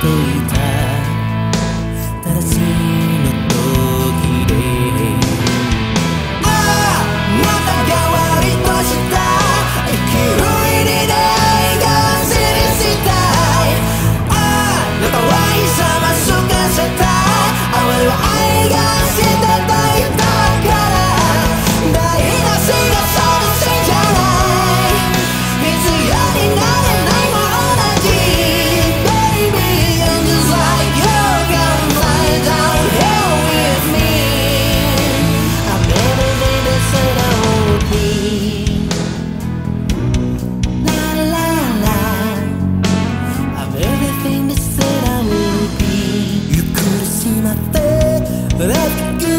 go that I.